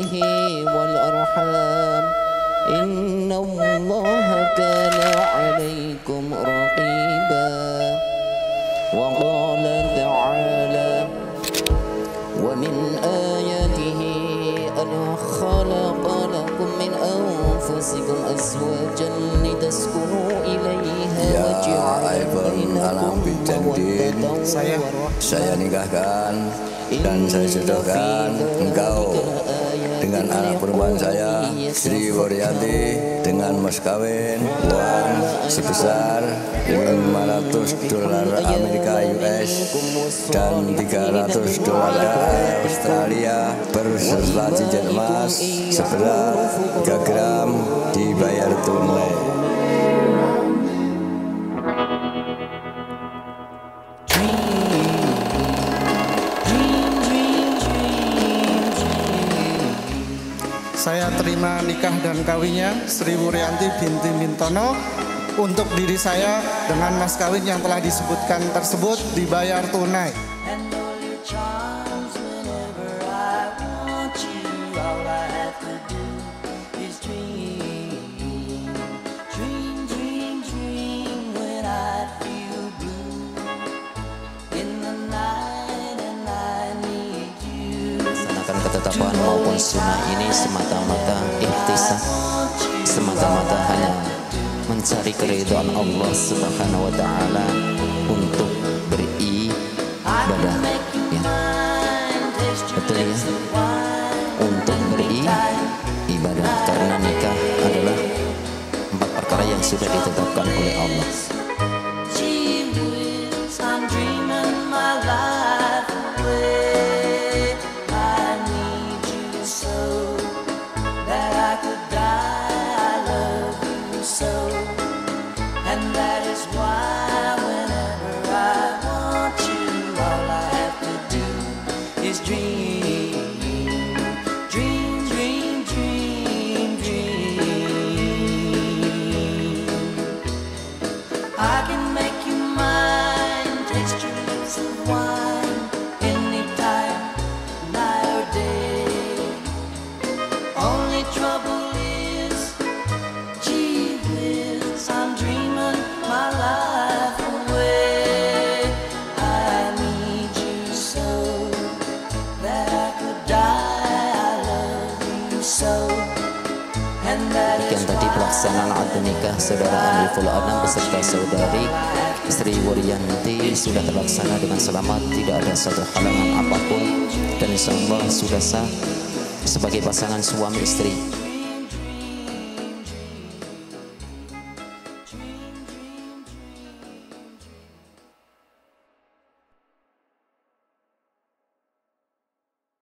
وصحبه والأرحام إن الله كان عليكم رقيبا وقال تعالى ومن آياته أن خلق لكم من أنفسكم أزواجا لتسكنوا إليها وجعل بينكم. مودة. ورحمة Saya nikahkan dan saya jodohkan engkau Sri Waryanti dengan mas kawin uang sebesar 500 dolar Amerika US dan 300 dolar Australia berserta cincin emas seberat 3 gram dibayar tunai. Saya terima nikah dan kawinnya Sri Wuryanti binti Mintono untuk diri saya dengan mas kawin yang telah disebutkan tersebut dibayar tunai. Sunnah ini semata-mata ikhtisar. Semata-mata hanya mencari keridhaan Allah Subhanahu wa taala untuk beribadah ya. Betul ya? Untuk beribadah karena nikah adalah empat perkara yang sudah ditetapkan oleh Allah trouble tadi pelaksanaan akad nikah saudara Aliful Anam beserta saudari Sri Wuryanti sudah terlaksana dengan selamat, tidak ada satu halangan apapun dan insya Allah sudah sah sebagai pasangan suami istri.